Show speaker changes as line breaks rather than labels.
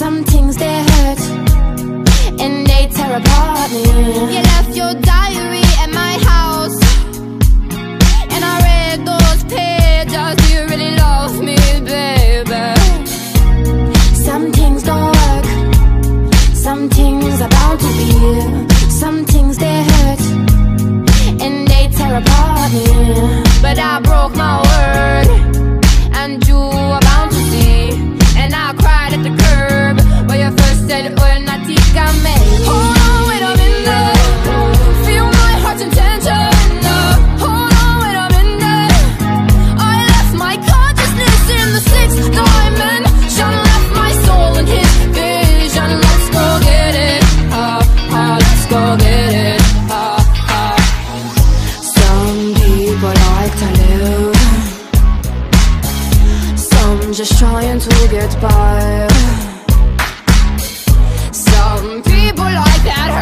Some things they hurt and they tear apart me. You left your diary. I'm just trying to get by. Some people like that